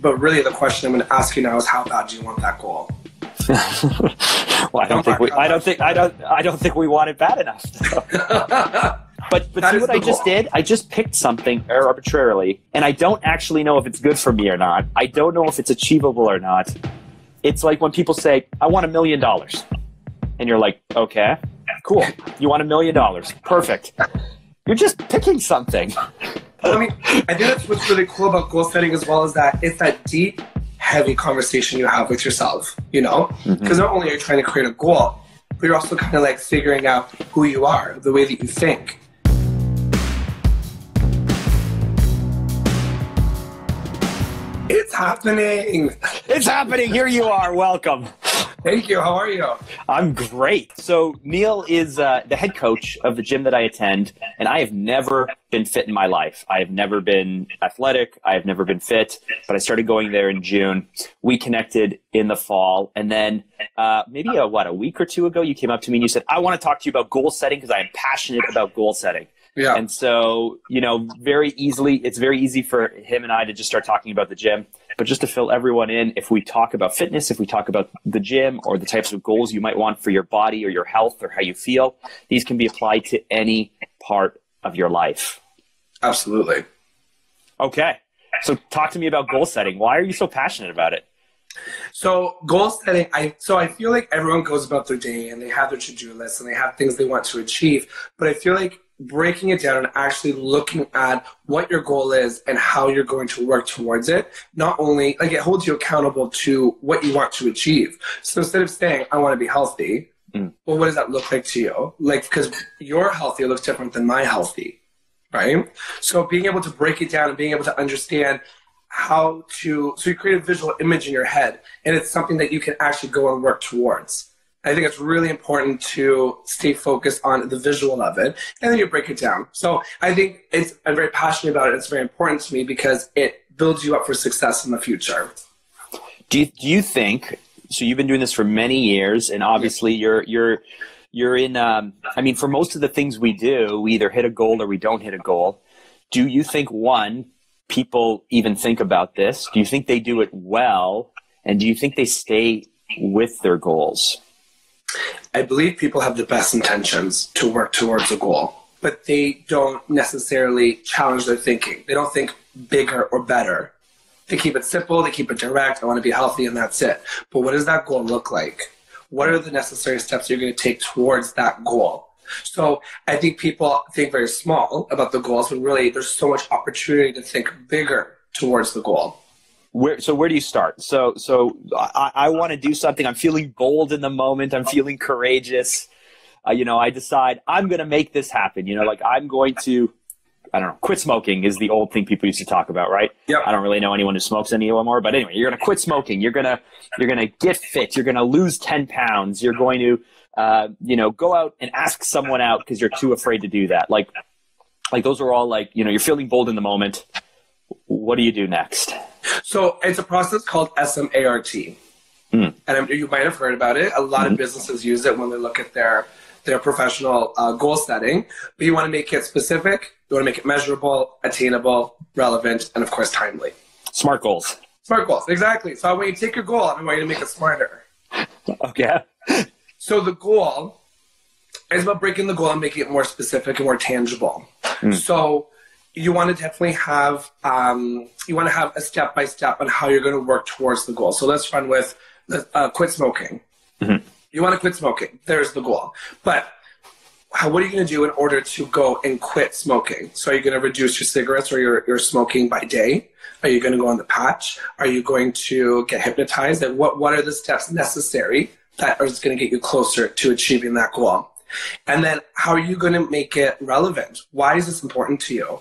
But really, the question I'm going to ask you now is how bad do you want that goal? well, I don't think we. I don't think. I don't. I don't think we want it bad enough. but but see what I just did? I just picked something er, arbitrarily, and I don't actually know if it's good for me or not. I don't know if it's achievable or not. It's like when people say, "I want a million dollars," and you're like, "Okay, cool. You want a million dollars? Perfect." You're just picking something. I mean, I think that's what's really cool about goal setting as well is that it's that deep, heavy conversation you have with yourself, you know? Because mm-hmm. not only are you trying to create a goal, but you're also kind of like figuring out who you are, the way that you think. It's happening. It's happening. Here you are. Welcome. Thank you. How are you? I'm great. So Neil is uh, the head coach of the gym that I attend, and I have never been fit in my life. I have never been athletic. I have never been fit, but I started going there in June. We connected in the fall, and then uh, maybe a what a week or two ago, you came up to me and you said, "I want to talk to you about goal setting because I am passionate about goal setting." Yeah. And so, you know, very easily, it's very easy for him and I to just start talking about the gym. But just to fill everyone in, if we talk about fitness, if we talk about the gym or the types of goals you might want for your body or your health or how you feel, these can be applied to any part of your life. Absolutely. Okay. So talk to me about goal setting. Why are you so passionate about it? So goal setting, I so I feel like everyone goes about their day and they have their to-do list and they have things they want to achieve. But I feel like breaking it down and actually looking at what your goal is and how you're going to work towards it, not only like it holds you accountable to what you want to achieve. So instead of saying, I want to be healthy, mm. well, what does that look like to you? Like, because your healthy looks different than my healthy, right? So being able to break it down and being able to understand how to, so you create a visual image in your head and it's something that you can actually go and work towards. I think it's really important to stay focused on the visual of it, and then you break it down. So I think it's I'm very passionate about it. It's very important to me because it builds you up for success in the future. Do you, do you think? So you've been doing this for many years, and obviously you're you're you're in. Um, I mean, for most of the things we do, we either hit a goal or we don't hit a goal. Do you think one people even think about this? Do you think they do it well, and do you think they stay with their goals? I believe people have the best intentions to work towards a goal, but they don't necessarily challenge their thinking. They don't think bigger or better. They keep it simple, they keep it direct. I want to be healthy, and that's it. But what does that goal look like? What are the necessary steps you're going to take towards that goal? So I think people think very small about the goals, but really there's so much opportunity to think bigger towards the goal where so where do you start? So so i, I want to do something. I'm feeling bold in the moment. I'm feeling courageous. Uh, you know i decide i'm going to make this happen. You know like i'm going to i don't know quit smoking is the old thing people used to talk about right? Yep. i don't really know anyone who smokes anymore but anyway you're going to quit smoking. You're going to you're going to get fit. You're going to lose 10 pounds. You're going to uh, you know go out and ask someone out because you're too afraid to do that. Like like those are all like you know you're feeling bold in the moment what do you do next so it's a process called SMART. Mm. And you might have heard about it. A lot mm of hmm. businesses use it when they look at their their professional uh, goal setting. But you want to make it specific. You want to make it measurable, attainable, relevant, and of course timely. Smart goals. Smart goals, exactly. So when you to take your goal, I want you to make it smarter. okay. So the goal is about breaking the goal and making it more specific and more tangible. Mm. So you want to definitely have um, you want to have a step by step on how you're going to work towards the goal. So let's run with uh, quit smoking. Mm-hmm. You want to quit smoking. There's the goal. But how, what are you going to do in order to go and quit smoking? So are you going to reduce your cigarettes or your, your smoking by day? Are you going to go on the patch? Are you going to get hypnotized? And what, what are the steps necessary that is going to get you closer to achieving that goal? And then how are you going to make it relevant? Why is this important to you?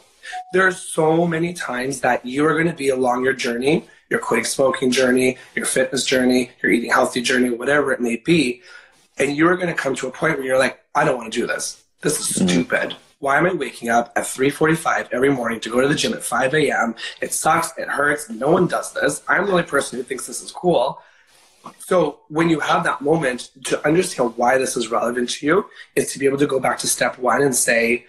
There are so many times that you are going to be along your journey, your quitting smoking journey, your fitness journey, your eating healthy journey, whatever it may be, and you're going to come to a point where you're like, I don't want to do this. This is mm-hmm. stupid. Why am I waking up at 3:45 every morning to go to the gym at 5 a.m.? It sucks. It hurts. No one does this. I'm the only person who thinks this is cool. So when you have that moment to understand why this is relevant to you, is to be able to go back to step one and say,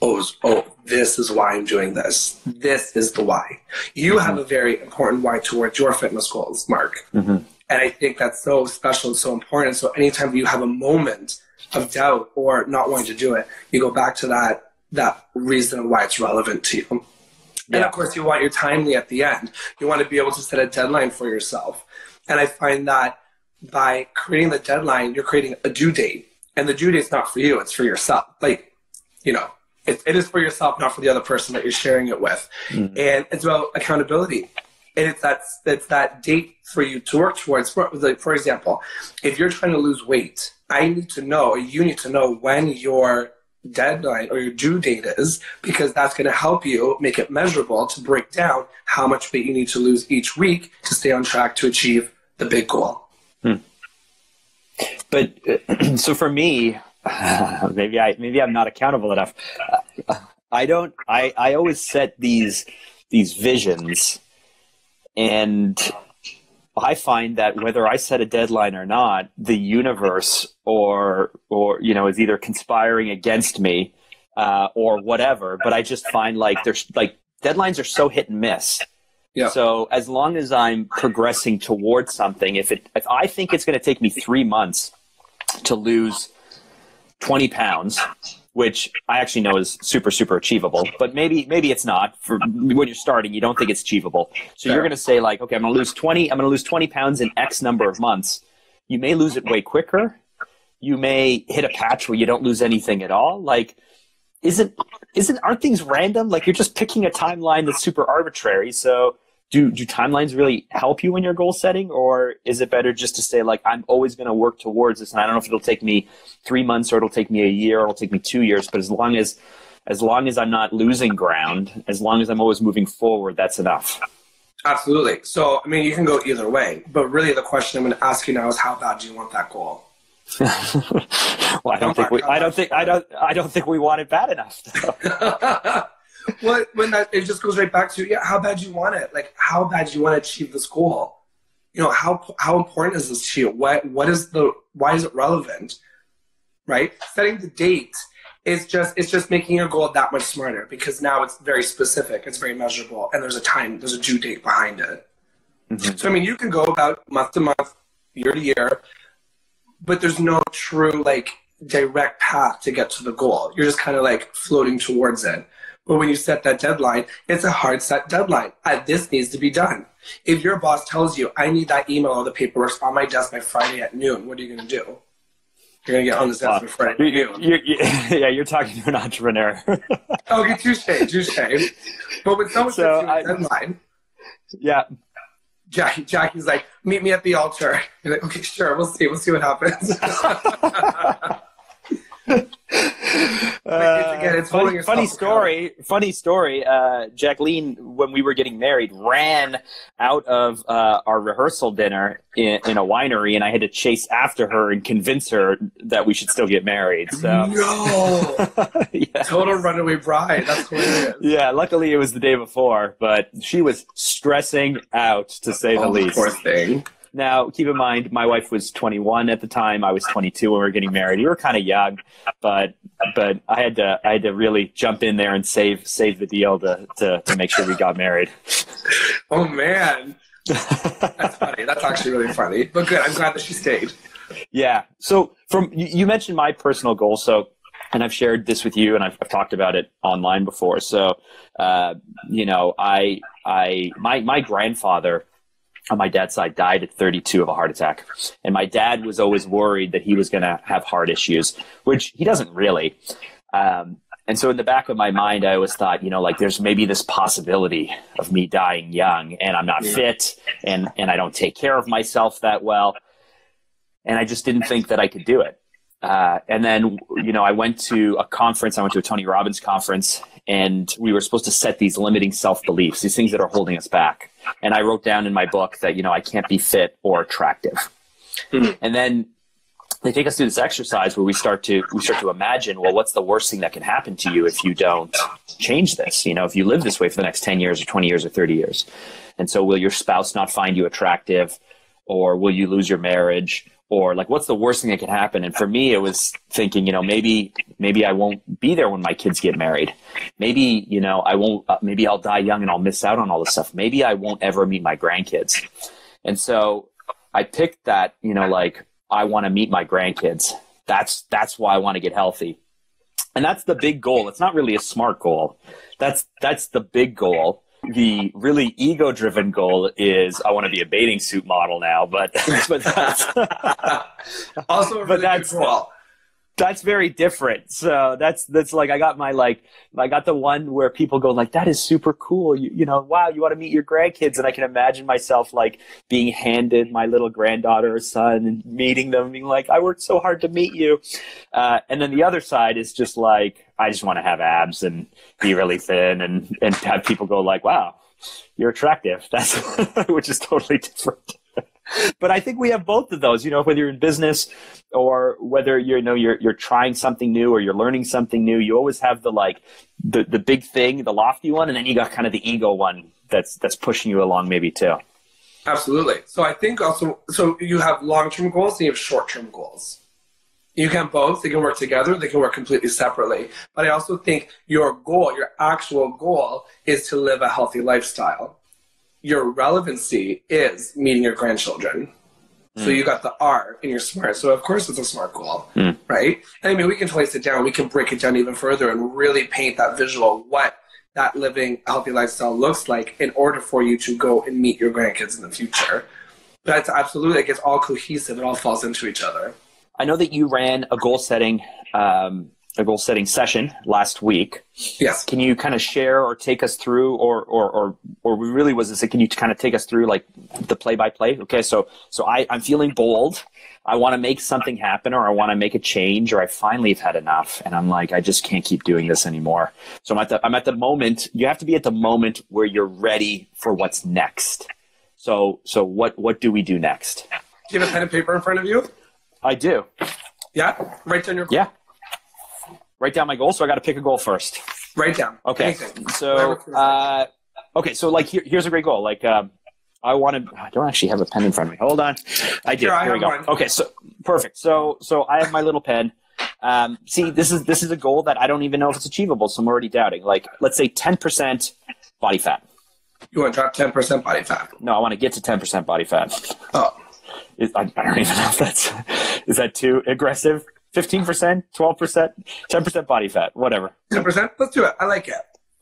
oh, oh, this is why I'm doing this. This is the why. You mm-hmm. have a very important why towards your fitness goals, Mark. Mm-hmm. And I think that's so special and so important. So anytime you have a moment of doubt or not wanting to do it, you go back to that that reason why it's relevant to you. Yeah. And of course, you want your timely at the end. You want to be able to set a deadline for yourself. And I find that by creating the deadline, you're creating a due date. And the due date's not for you, it's for yourself. Like, you know, it, it is for yourself, not for the other person that you're sharing it with. Mm-hmm. And it's about accountability. And it's that, it's that date for you to work towards. For, like, for example, if you're trying to lose weight, I need to know, or you need to know when your deadline or your due date is, because that's going to help you make it measurable to break down how much weight you need to lose each week to stay on track to achieve the big goal. Hmm. But so for me, maybe I maybe I'm not accountable enough. I don't. I I always set these these visions, and I find that whether I set a deadline or not, the universe or or you know is either conspiring against me uh, or whatever. But I just find like there's like deadlines are so hit and miss. Yeah. So as long as I'm progressing towards something, if it if I think it's going to take me three months to lose 20 pounds, which I actually know is super, super achievable, but maybe, maybe it's not for when you're starting, you don't think it's achievable. So you're going to say like, okay, I'm going to lose 20, I'm going to lose 20 pounds in X number of months. You may lose it way quicker. You may hit a patch where you don't lose anything at all. Like, isn't, isn't, aren't things random? Like you're just picking a timeline that's super arbitrary. So do do timelines really help you in your goal setting or is it better just to say like i'm always going to work towards this and i don't know if it'll take me three months or it'll take me a year or it'll take me two years but as long as as long as i'm not losing ground as long as i'm always moving forward that's enough. Absolutely. So i mean you can go either way but really the question i'm going to ask you now is how bad do you want that goal? Well i don't think we i don't think i don't i don't think we want it bad enough well, when that it just goes right back to yeah, how bad you want it? Like how bad you want to achieve this goal? You know how how important is this to you? What what is the why is it relevant? Right? Setting the date is just it's just making your goal that much smarter because now it's very specific, it's very measurable, and there's a time, there's a due date behind it. Mm-hmm. So I mean, you can go about month to month, year to year, but there's no true like direct path to get to the goal. You're just kind of like floating towards it. But when you set that deadline, it's a hard set deadline. Uh, this needs to be done. If your boss tells you, I need that email or the paperwork on my desk by Friday at noon, what are you going to do? You're going to get on this desk uh, by Friday noon. You're, you're, yeah, you're talking to an entrepreneur. okay, touche, touche. But when someone so sets you a deadline, yeah. Jackie, Jackie's like, meet me at the altar. You're like, okay, sure, we'll see. We'll see what happens. Uh, funny, funny story. Funny story. Uh, Jacqueline, when we were getting married, ran out of uh, our rehearsal dinner in, in, a winery, and I had to chase after her and convince her that we should still get married. So no, yeah. total runaway bride. That's hilarious. Yeah, luckily it was the day before, but she was stressing out to say oh, the least. Poor thing. Now, keep in mind, my wife was 21 at the time. I was 22 when we were getting married. We were kind of young, but but I had to I had to really jump in there and save save the deal to to, to make sure we got married. Oh man, that's funny. That's actually really funny. But good. I'm glad that she stayed. Yeah. So from you mentioned my personal goal. So and I've shared this with you, and I've, I've talked about it online before. So, uh, you know, I, I, my, my grandfather on my dad's side died at 32 of a heart attack. And my dad was always worried that he was going to have heart issues, which he doesn't really. Um, and so in the back of my mind, I always thought, you know, like there's maybe this possibility of me dying young and I'm not fit and, and I don't take care of myself that well. And I just didn't think that I could do it. Uh, and then, you know, I went to a conference, I went to a Tony Robbins conference and we were supposed to set these limiting self beliefs, these things that are holding us back and I wrote down in my book that you know I can't be fit or attractive. Mm-hmm. And then they take us through this exercise where we start to we start to imagine, well, what's the worst thing that can happen to you if you don't change this? You know, if you live this way for the next ten years or twenty years or thirty years, and so will your spouse not find you attractive? Or will you lose your marriage? Or like what's the worst thing that can happen? And for me it was thinking you know maybe maybe i won't be there when my kids get married. Maybe you know i won't uh, maybe i'll die young and i'll miss out on all this stuff. Maybe i won't ever meet my grandkids. And so i picked that you know like i want to meet my grandkids. That's that's why i want to get healthy. And that's the big goal. It's not really a smart goal. That's that's the big goal the really ego driven goal is I want to be a bathing suit model now, but but that's also a really but that's goal. That's very different. So that's that's like I got my like I got the one where people go like that is super cool. You you know wow you want to meet your grandkids and I can imagine myself like being handed my little granddaughter or son and meeting them and being like I worked so hard to meet you. Uh, and then the other side is just like I just want to have abs and be really thin and and have people go like wow you're attractive. That's which is totally different. But I think we have both of those. You know, whether you're in business or whether you're, you know you're you're trying something new or you're learning something new, you always have the like the the big thing, the lofty one, and then you got kind of the ego one that's that's pushing you along maybe too. Absolutely. So I think also, so you have long term goals and you have short term goals. You can both, they can work together, they can work completely separately. But I also think your goal, your actual goal, is to live a healthy lifestyle. Your relevancy is meeting your grandchildren. So you got the R in your smart. So of course it's a smart goal, right? And I mean, we can totally sit down, we can break it down even further and really paint that visual what that living a healthy lifestyle looks like in order for you to go and meet your grandkids in the future. But it's absolutely like it's all cohesive. It all falls into each other. I know that you ran a goal setting um, a goal setting session last week. Yes. Can you kind of share or take us through, or or or or really was this? Can you kind of take us through like the play by play? Okay, so so I I'm feeling bold. I want to make something happen, or I want to make a change, or I finally have had enough, and I'm like I just can't keep doing this anymore. So I'm at the I'm at the moment. You have to be at the moment where you're ready for what's next. So so what what do we do next? Do you have a pen and paper in front of you? I do. Yeah. Write down your Yeah. Write down my goal. So I got to pick a goal first. Write down. Okay. Anything. So, uh, okay. So, like, here, here's a great goal. Like, um, I want to. I don't actually have a pen in front of me. Hold on. I do. Here, I Here we go. one. Okay. So, perfect. So, so I have my little pen. Um, see, this is this is a goal that I don't even know if it's achievable. So I'm already doubting. Like, let's say 10% body fat. You want to drop 10% body fat. No, I want to get to 10% body fat. Oh. Is- I, I don't even know if that's is that too aggressive. 15%, 12%, 10% body fat, whatever. 10%? Let's do it. I like it.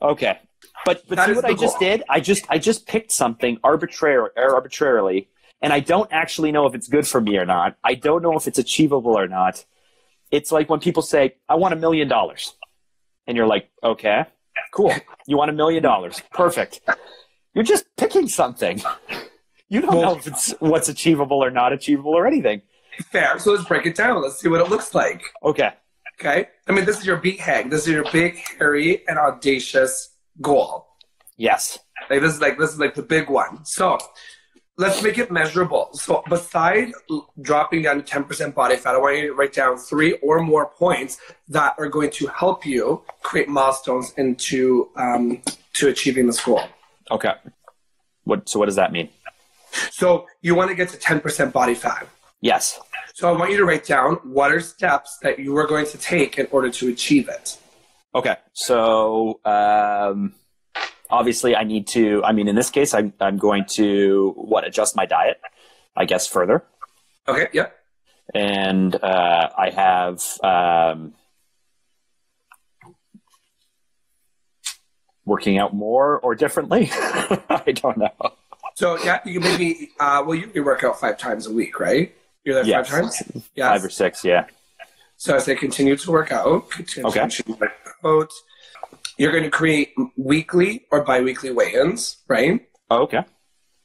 Okay. But but That see what I just did? I just I just picked something arbitrary or arbitrarily and I don't actually know if it's good for me or not. I don't know if it's achievable or not. It's like when people say, I want a million dollars. And you're like, okay, cool. You want a million dollars. Perfect. You're just picking something. You don't know if it's what's achievable or not achievable or anything. Fair. So let's break it down. Let's see what it looks like. Okay. Okay? I mean, this is your big hang. This is your big, hairy, and audacious goal. Yes. Like this is like this is like the big one. So let's make it measurable. So beside dropping down to ten percent body fat, I want you to write down three or more points that are going to help you create milestones into um, to achieving this goal. Okay. What so what does that mean? So you want to get to ten percent body fat. Yes. So I want you to write down what are steps that you are going to take in order to achieve it. Okay. So um, obviously, I need to. I mean, in this case, I'm I'm going to what adjust my diet, I guess, further, Okay. Yep. and uh, I have. Um, Working out more or differently? I don't know. So yeah, you can maybe uh, well you work out five times a week, right? You're there Yes. five times. Yeah. Five or six, yeah. So as they continue to work out, continue Okay. to work out, you're going to create weekly or biweekly weigh-ins, right? Oh, okay.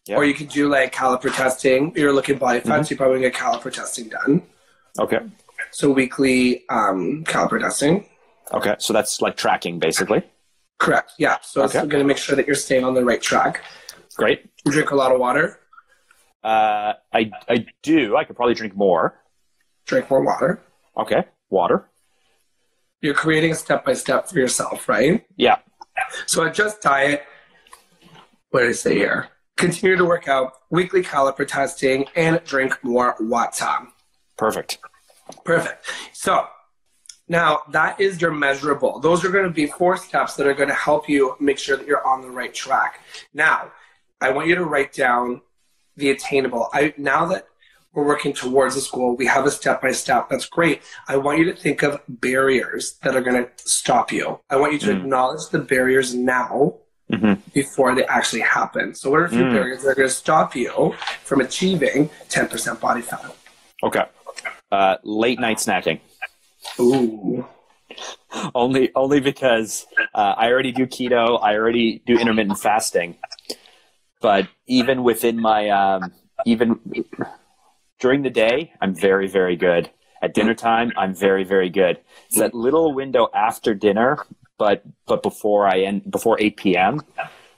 Yeah. Or you could do like caliper testing. You're looking body fat, Mm-hmm. so you probably get caliper testing done. Okay. So weekly um, caliper testing. Okay. So that's like tracking, basically. Correct. Yeah. So it's Okay. going to make sure that you're staying on the right track. Great. Drink a lot of water. Uh, I I do. I could probably drink more. Drink more water. Okay. Water. You're creating a step by step for yourself, right? Yeah. So adjust diet. What did I say here? continue to work out, weekly caliper testing, and drink more water. Perfect. Perfect. So now that is your measurable. Those are going to be four steps that are going to help you make sure that you're on the right track. Now, I want you to write down the attainable. I now that we're working towards a school, we have a step by step. That's great. I want you to think of barriers that are going to stop you. I want you to Mm. acknowledge the barriers now hmm before they actually happen. So, what are a few Mm. barriers that are going to stop you from achieving 10% body fat? Okay. Uh, late night snacking. Ooh. only only because uh, I already do keto. I already do intermittent fasting. But even within my um, even during the day, I'm very very good. At dinner time, I'm very very good. It's that little window after dinner, but but before I end before 8 p.m.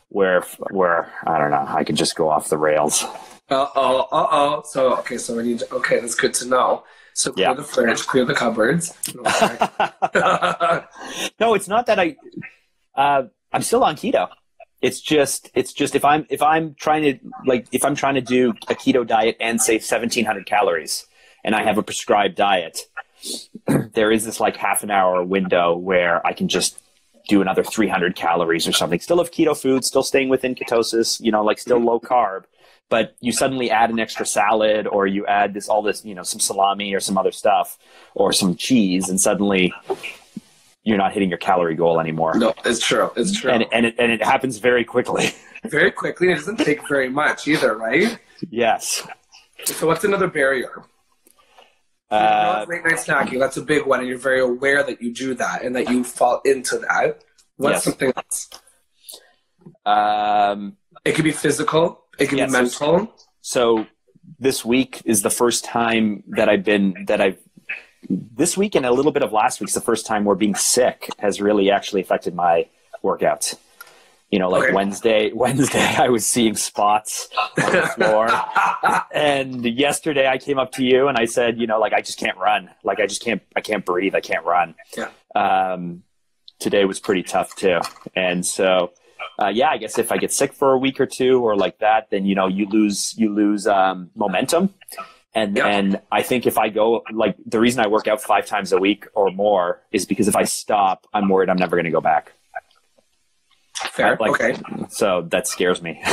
Where where I don't know, I can just go off the rails. Uh oh, uh oh. So, okay, so we need to, okay, that's good to know. So, clear Yeah. the fridge, clear the cupboards. No, it's not that I. Uh, I'm still on keto. It's just, it's just if I'm if I'm trying to like if I'm trying to do a keto diet and say 1,700 calories, and I have a prescribed diet, there is this like half an hour window where I can just do another 300 calories or something. Still have keto food, still staying within ketosis, you know, like still low carb. But you suddenly add an extra salad, or you add this all this, you know, some salami or some other stuff, or some cheese, and suddenly you're not hitting your calorie goal anymore. no, it's true. It's true. And and it, and it happens very quickly. very quickly, it doesn't take very much either, right? yes. So, what's another barrier? Uh, late night snacking, that's a big one, and you're very aware that you do that and that you fall into that. What's Yes. something else? um, It could be physical, it could Yes. be mental. so this week is the first time that I've been that I've this week and a little bit of last week's the first time where being sick has really actually affected my workouts. You know, like Okay. Wednesday, Wednesday I was seeing spots on the floor. and yesterday I came up to you and I said, you know, like I just can't run. Like I just can't I can't breathe. I can't run. Yeah. Um, today was pretty tough too. And so uh, yeah, I guess if I get sick for a week or two or like that, then you know you lose you lose um, momentum. And Yeah. and I think if I go like the reason I work out five times a week or more is because if I stop, I'm worried I'm never going to go back. Fair. Like, okay. So that scares me.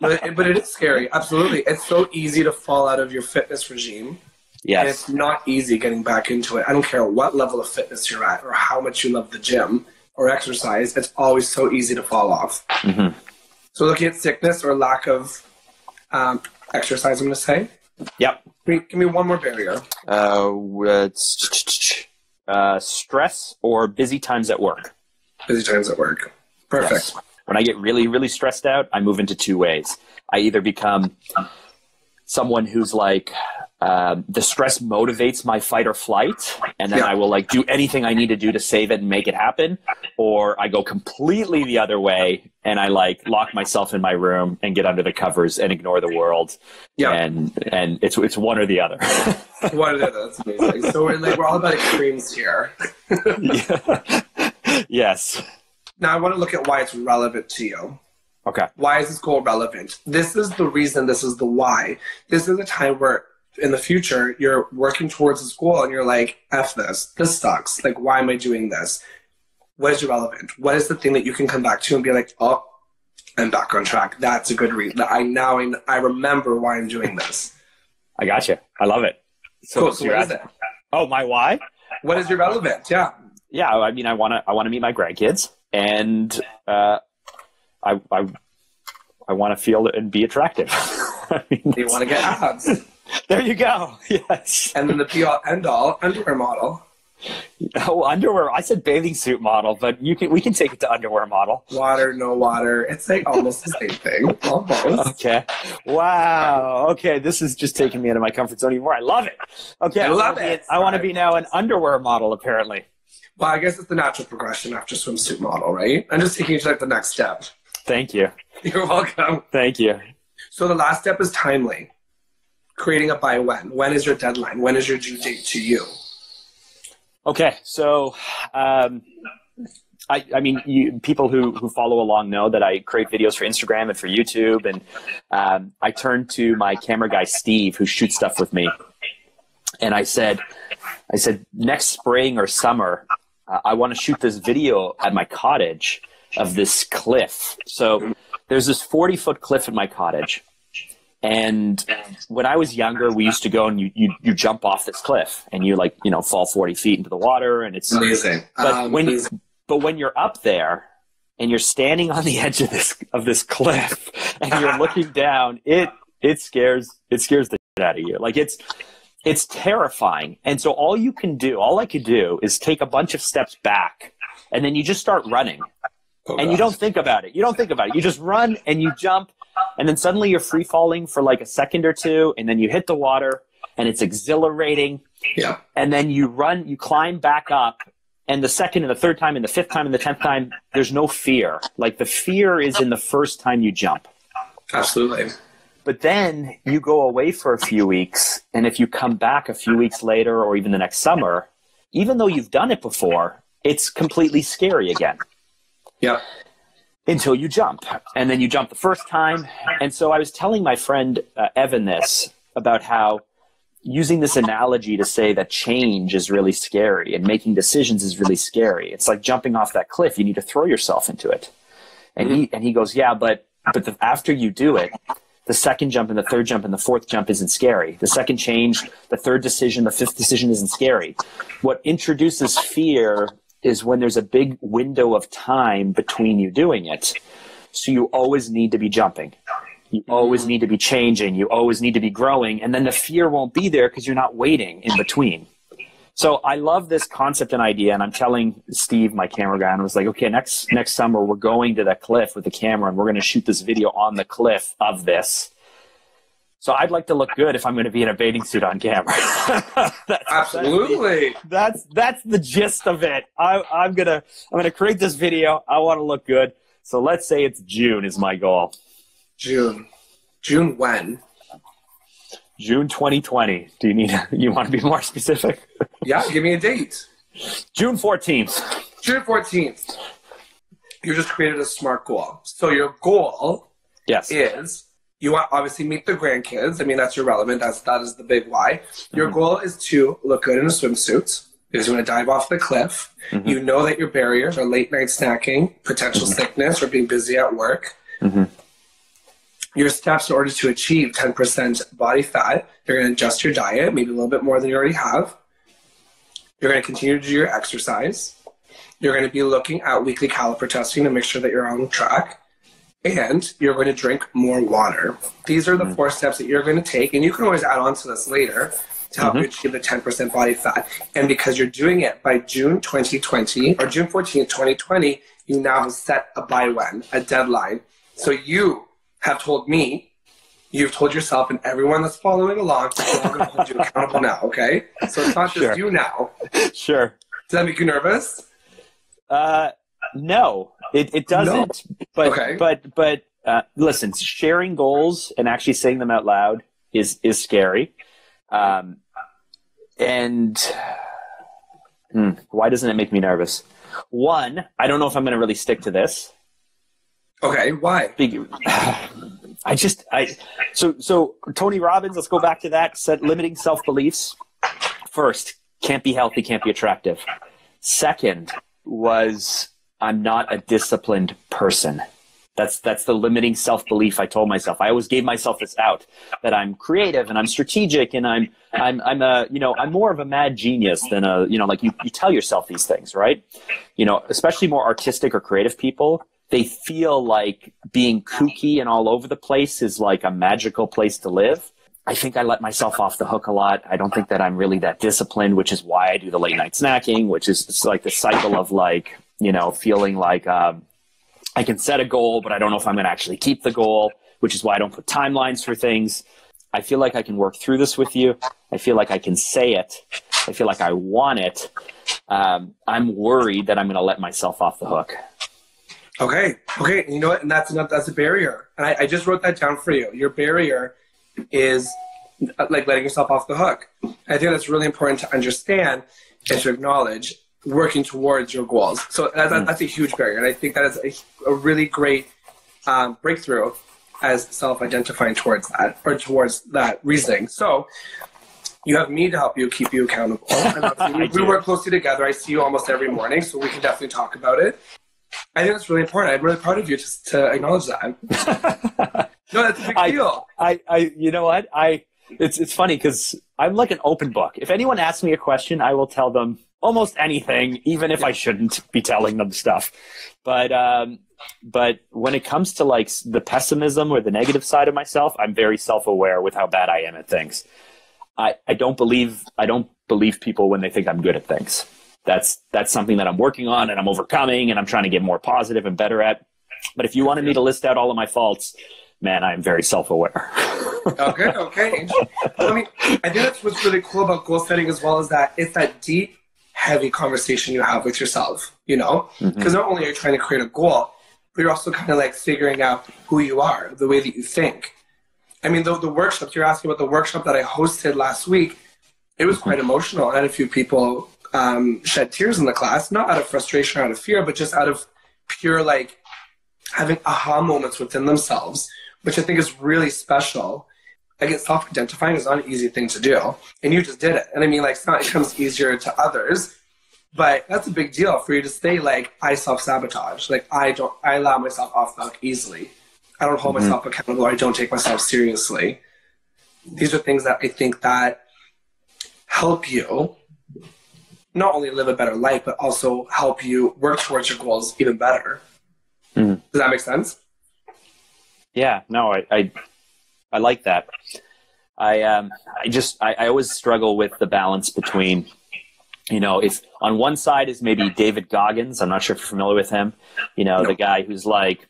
But but it is scary. Absolutely. It's so easy to fall out of your fitness regime. Yes. And it's not easy getting back into it. I don't care what level of fitness you're at or how much you love the gym or exercise, it's always so easy to fall off. Mhm. So, looking at sickness or lack of um, exercise, I'm going to say. Yep. Give me, one more barrier. Uh, it's, uh, stress or busy times at work. Busy times at work. Perfect. Yes. When I get really, really stressed out, I move into two ways. I either become someone who's like, um, the stress motivates my fight or flight, and then Yeah. I will like do anything I need to do to save it and make it happen, or I go completely the other way and I like lock myself in my room and get under the covers and ignore the world. Yeah. and and it's it's one or the other. One of the, other. that's amazing. So we're like we're all about extremes here. yes. Now I want to look at why it's relevant to you. Okay. Why is this goal relevant? This is the reason. This is the why. This is a time where in the future you're working towards this goal and you're like, "F this. This sucks. Like, why am I doing this? What is relevant? What is the thing that you can come back to and be like, oh, I'm back on track. That's a good reason. I now I, I remember why I'm doing this. I got you. I love it. So, Cool. so So what is it? Oh, my why? What is your relevant? Yeah. yeah, I mean, I want to, I want to meet my grandkids, and uh, I, I, I want to feel and be attractive. I mean, You want to get abs, there you go. Yes. and then the be all end all underwear model. Oh, underwear. I said bathing suit model, but you can, we can take it to underwear model. Water, no water. It's like almost the same thing. Almost. Okay. Wow. Okay. This is just taking me out of my comfort zone even more. I love it. Okay. I love be- it. I want to be now an underwear model, apparently. Well, I guess it's the natural progression after swimsuit model, right? I'm just taking you to like the next step. Thank you. You're welcome. Thank you. So the last step is timely. Creating a by when. When is your deadline? When is your due date to you? Okay, so um, I, I mean, you, people who, who follow along know that I create videos for Instagram and for YouTube. And um, I turned to my camera guy, Steve, who shoots stuff with me. And I said, I said, next spring or summer, uh, I want to shoot this video at my cottage of this cliff. So there's this 40 foot cliff at my cottage. And when I was younger, we used to go and you, you, you jump off this cliff and you like, you know, fall 40 feet into the water and it's amazing. But Um, when, amazing. but when you're up there and you're standing on the edge of this, of this cliff and you're looking down, it, it scares, it scares the shit out of you. Like it's, it's terrifying. And so all you can do, all I could do is take a bunch of steps back and then you just start running Oh, and you don't think about it. You don't think about it. You just run and you jump, and then suddenly you're free falling for like a second or two, and then you hit the water, and it's exhilarating. Yeah. And then you run, you climb back up, and the second and the third time and the fifth time and the tenth time, there's no fear. Like the fear is in the first time you jump. Absolutely. But then you go away for a few weeks, and if you come back a few weeks later or even the next summer, even though you've done it before, it's completely scary again Yeah. Until you jump. And then you jump the first time. And so I was telling my friend uh, Evan this about how using this analogy to say that change is really scary and making decisions is really scary. It's like jumping off that cliff. You need to throw yourself into it. And he and he goes, "Yeah, but but the, after you do it, the second jump and the third jump and the fourth jump isn't scary. The second change, the third decision, the fifth decision isn't scary. What introduces fear is when there's a big window of time between you doing it. So you always need to be jumping. You always mm-hmm. need to be changing. You always need to be growing. And then the fear won't be there because you're not waiting in between. So I love this concept and idea, and I'm telling Steve, my camera guy, and I was like, okay, next next summer we're going to that cliff with the camera, and we're going to shoot this video on the cliff of this. So I'd like to look good if I'm going to be in a bathing suit on camera. That's- Absolutely. that's that's the gist of it. I, I'm gonna I'm gonna create this video. I want to look good. So let's say it's June is my goal. June. June when? June 2020. Do you need you want to be more specific? Yeah, give me a date. June 14th. June 14th. You just created a smart goal. So your goal Yes. is you want obviously meet the grandkids. I mean that's irrelevant. That's that is the big why. Your mm-hmm. goal is to look good in a swimsuit because you want to dive off the cliff. Mm-hmm. You know that your barriers are late night snacking, potential mm-hmm. sickness, or being busy at work. Mhm. Your steps in order to achieve 10% body fat, you're going to adjust your diet, maybe a little bit more than you already have. You're going to continue to do your exercise. You're going to be looking at weekly caliper testing to make sure that you're on track and you're going to drink more water. These are the four steps that you're going to take, and you can always add on to this later to help you achieve the 10% body fat. And because you're doing it by June 2020 or June 14th, 2020, you now have set a by when, a deadline. So you have told me, you've told yourself, and everyone that's following along, we're all going to hold you accountable now, okay? So it's not just you now. Sure. Does that make you nervous? Uh, no, it, it doesn't. But Okay. but but uh, listen, sharing goals and actually saying them out loud is is scary. Um, and hmm, why doesn't it make me nervous? One, I don't know if I'm going to really stick to this. Okay, why? I just I so so Tony Robbins. Let's go back to that. Set limiting self beliefs. First, can't be healthy, can't be attractive. Second was I'm not a disciplined person. That's that's the limiting self belief I told myself. I always gave myself this out that I'm creative and I'm strategic and I'm I'm I'm a you know I'm more of a mad genius than a you know like you, you tell yourself these things right you know especially more artistic or creative people they feel like being kooky and all over the place is like a magical place to live. I think I let myself off the hook a lot. I don't think that I'm really that disciplined, which is why I do the late night snacking, which is like the cycle of like, you know, feeling like um, I can set a goal, but I don't know if I'm going to actually keep the goal, which is why I don't put timelines for things. I feel like I can work through this with you. I feel like I can say it. I feel like I want it. Um, I'm worried that I'm going to let myself off the hook. Okay. Okay. You know what? And that's enough. That's a barrier. And I, I just wrote that down for you. Your barrier is uh, like letting yourself off the hook. I think that's really important to understand and to acknowledge. Working towards your goals. So that, that, that's a huge barrier, and I think that is a, a really great um, breakthrough as self-identifying towards that or towards that reasoning. So you have me to help you keep you accountable. we, we work closely together. I see you almost every morning, so we can definitely talk about it. I think that's really important. I'm really proud of you just to acknowledge that. no, that's a big I, deal. I, I, you know what? I, it's, it's funny because I'm like an open book. If anyone asks me a question, I will tell them almost anything, even if I shouldn't be telling them stuff. But, um, but when it comes to like the pessimism or the negative side of myself, I'm very self-aware with how bad I am at things. I, I don't believe I don't believe people when they think I'm good at things. That's that's something that I'm working on and I'm overcoming and I'm trying to get more positive and better at. But if you wanted me to list out all of my faults, man, I'm very self-aware. okay, okay. I mean, I think that's what's really cool about goal setting as well is that it's that deep, heavy conversation you have with yourself. You know, because mm-hmm. not only are you trying to create a goal, but you're also kind of like figuring out who you are, the way that you think. I mean, the, the workshops, you're asking about the workshop that I hosted last week, it was quite emotional. I had a few people um, shed tears in the class, not out of frustration or out of fear, but just out of pure, like, having aha moments within themselves, which I think is really special. Like, self identifying is not an easy thing to do. And you just did it. And I mean, like, it's not, it comes easier to others but that's a big deal for you to say like I self sabotage. Like I don't I allow myself off the hook easily. I don't hold mm-hmm. myself accountable I don't take myself seriously. These are things that I think that help you not only live a better life, but also help you work towards your goals even better. Mm-hmm. Does that make sense? Yeah, no, I, I, I like that. I, um, I just, I, I always struggle with the balance between you know, if on one side is maybe David Goggins, I'm not sure if you're familiar with him, you know, no. the guy who's like,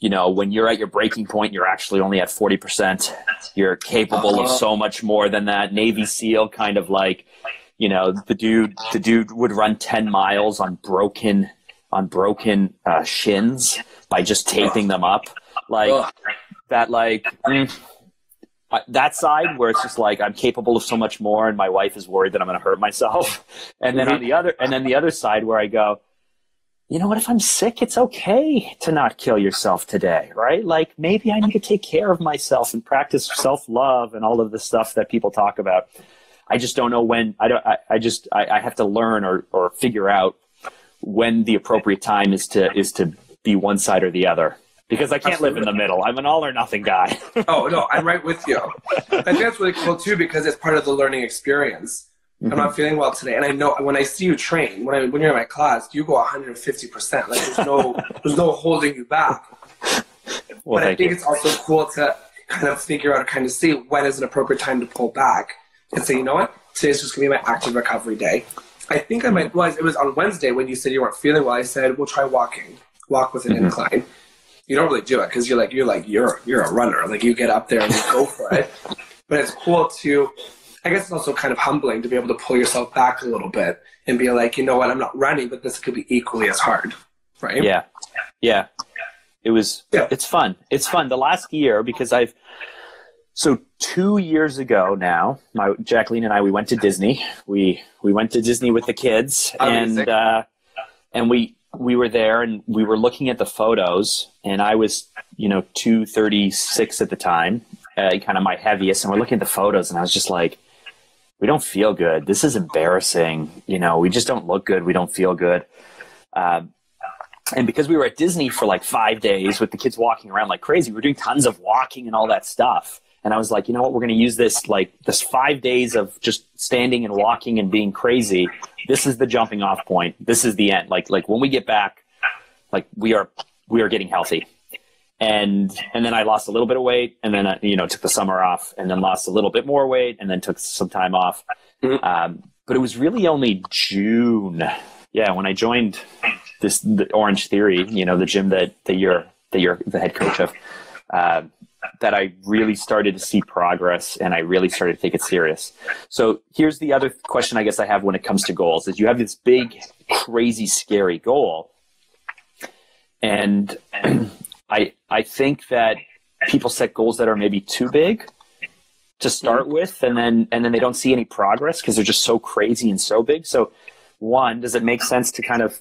you know, when you're at your breaking point, you're actually only at 40%. You're capable uh-huh. of so much more than that. Navy SEAL kind of like, you know, the dude, the dude would run 10 miles on broken, on broken uh, shins by just taping them up. Like that, like, mm, that side where it's just like I'm capable of so much more, and my wife is worried that I'm going to hurt myself. And then on mm-hmm. the other, and then the other side where I go, you know what? If I'm sick, it's okay to not kill yourself today, right? Like maybe I need to take care of myself and practice self love and all of the stuff that people talk about. I just don't know when. I don't. I, I just. I, I have to learn or or figure out when the appropriate time is to is to be one side or the other because I can't Absolutely. live in the middle. I'm an all or nothing guy. oh no, I'm right with you. I think that's really cool too because it's part of the learning experience. Mm-hmm. I'm not mm-hmm. feeling well today, and I know when I see you train, when I when you're in my class, you go 150. percent Like there's no there's no holding you back. Well, but I think you. it's also cool to kind of figure out, kind of see when is an appropriate time to pull back and say, you know what, today's just gonna be my active recovery day. I think I might was it was on Wednesday when you said you weren't feeling well. I said we'll try walking, walk with an mm-hmm. incline you don't really do it because you're like you're like you're you're a runner. Like you get up there and you go for it. But it's cool to. I guess it's also kind of humbling to be able to pull yourself back a little bit and be like, you know what, I'm not running, but this could be equally as hard, right? Yeah, yeah. It was. Yeah. It's fun. It's fun. The last year because I've. So two years ago now, my Jacqueline and I we went to Disney. We we went to Disney with the kids, Amazing. and uh, and we we were there and we were looking at the photos and I was, you know, 236 at the time, uh, kind of my heaviest. And we're looking at the photos and I was just like, we don't feel good. This is embarrassing. You know, we just don't look good. We don't feel good. Um, and because we were at Disney for like five days with the kids walking around like crazy, we were doing tons of walking and all that stuff. And I was like, you know what? We're going to use this like this five days of just standing and walking and being crazy. This is the jumping off point. This is the end. Like like when we get back, like we are we are getting healthy. And and then I lost a little bit of weight, and then I, you know took the summer off, and then lost a little bit more weight, and then took some time off. Mm-hmm. Um, but it was really only June, yeah, when I joined this the Orange Theory, you know, the gym that that you're that you're the head coach of. Uh, that I really started to see progress and I really started to take it serious. So here's the other question I guess I have when it comes to goals is you have this big, crazy, scary goal. And I I think that people set goals that are maybe too big to start mm-hmm. with and then and then they don't see any progress because they're just so crazy and so big. So one, does it make sense to kind of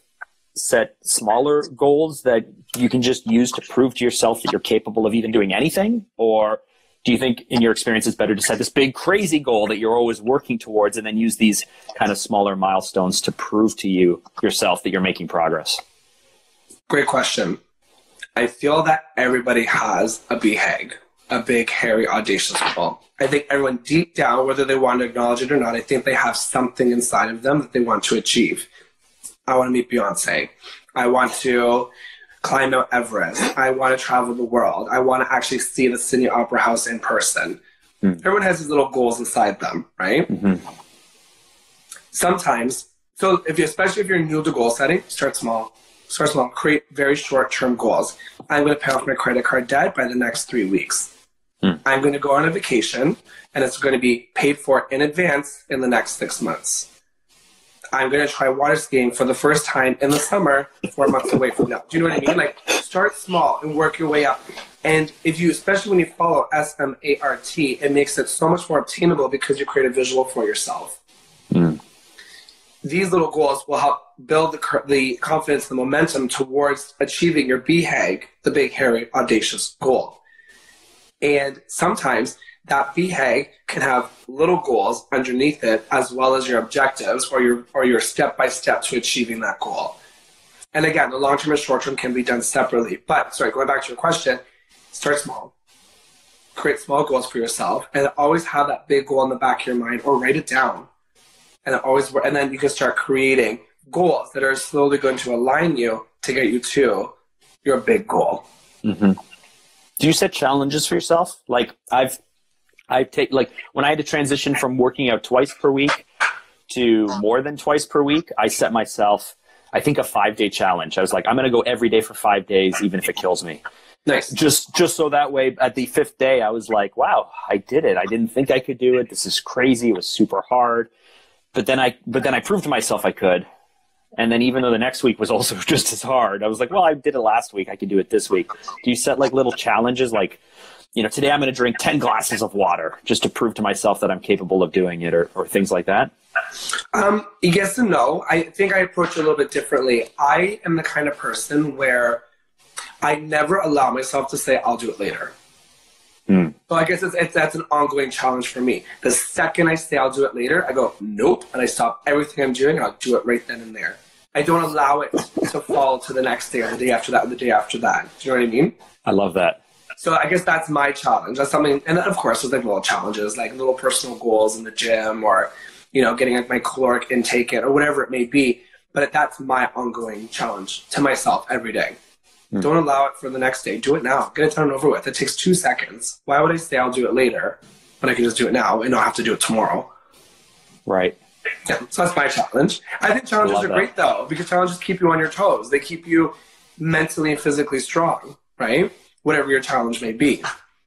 set smaller goals that you can just use to prove to yourself that you're capable of even doing anything? Or do you think, in your experience, it's better to set this big, crazy goal that you're always working towards and then use these kind of smaller milestones to prove to you yourself that you're making progress? Great question. I feel that everybody has a BHAG, a big, hairy, audacious goal. I think everyone deep down, whether they want to acknowledge it or not, I think they have something inside of them that they want to achieve. I want to meet Beyonce. I want to climb Mount Everest. I want to travel the world. I want to actually see the Sydney Opera House in person. Mm. Everyone has these little goals inside them, right? Mm-hmm. Sometimes, so if you, especially if you're new to goal setting, start small. Start small. Create very short-term goals. I'm going to pay off my credit card debt by the next three weeks. Mm. I'm going to go on a vacation, and it's going to be paid for in advance in the next six months. I'm going to try water skiing for the first time in the summer, four months away from now. Do you know what I mean? Like, start small and work your way up. And if you, especially when you follow S M A R T, it makes it so much more obtainable because you create a visual for yourself. Mm. These little goals will help build the, the confidence, the momentum towards achieving your BHAG, the big, hairy, audacious goal. And sometimes that BHAG can have little goals underneath it as well as your objectives or your or your step by step to achieving that goal. And again, the long term and short term can be done separately. But sorry, going back to your question, start small. Create small goals for yourself and always have that big goal in the back of your mind or write it down. And always and then you can start creating goals that are slowly going to align you to get you to your big goal. Mm-hmm. Do you set challenges for yourself? Like I've I take like when I had to transition from working out twice per week to more than twice per week, I set myself I think a 5-day challenge. I was like I'm going to go every day for 5 days even if it kills me. Nice. Just just so that way at the 5th day I was like, wow, I did it. I didn't think I could do it. This is crazy. It was super hard. But then I but then I proved to myself I could. And then even though the next week was also just as hard, I was like, well, I did it last week. I could do it this week. Do you set like little challenges like you know, today I'm going to drink 10 glasses of water just to prove to myself that I'm capable of doing it or, or things like that? Um, yes and no. I think I approach it a little bit differently. I am the kind of person where I never allow myself to say, I'll do it later. Mm. So I guess it's, it's, that's an ongoing challenge for me. The second I say I'll do it later, I go, nope, and I stop everything I'm doing and I'll do it right then and there. I don't allow it to fall to the next day or the day after that or the day after that. Do you know what I mean? I love that. So I guess that's my challenge. That's something, and then of course, there's like little challenges, like little personal goals in the gym, or you know, getting like my caloric intake in, or whatever it may be. But that's my ongoing challenge to myself every day. Mm. Don't allow it for the next day. Do it now. Get it done over with. It takes two seconds. Why would I say I'll do it later when I can just do it now and not have to do it tomorrow? Right. Yeah, so that's my challenge. I think challenges I are that. great though because challenges keep you on your toes. They keep you mentally and physically strong, right? Whatever your challenge may be.